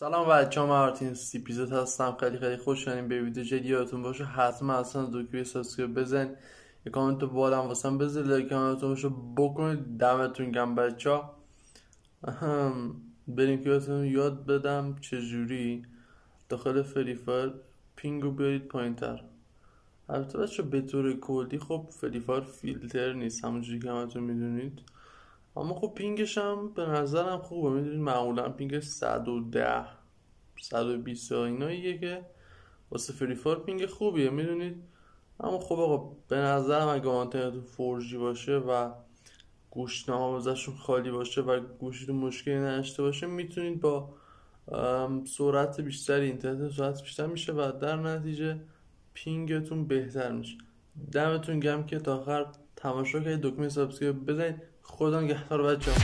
سلام بچه ها من آرتین سیپیزت هستم. خیلی خیلی خوش شدیم به ویدیو جدید یادتون باشه. حتما اصلا دکتری سابسکرایب بزن یه کامنت بالم واسم بذار لایک کامنتتون باشه. بکنید دمتون گم بچه بریم که بهتون یاد بدم چجوری داخل فریفایر پینگ رو بیارید پایین البته بچه به طور کلی خب فریفایر فیلتر نیست. همونجوری که همتون می‌دونید. اما خب ping ش هم به نظرم خوبه. می‌دونید معمولا ping 110 120 ایناییه که واسه Free Fire ping خوبیه. می‌دونید اما خب آقا به نظرم اگه آنتنتون 4G باشه و گوشنامه ازشون خالی باشه و گوشیتون مشکلی نداشته باشه می‌تونید با سرعت بیشتر اینترنت سرعت بیشتر میشه و در نتیجه ping تون بهتر میشه. دمتون گم که تا آخر تماشا کنید دکمه سابسکرایب بزنید. خدا نگهدار بچه‌ها.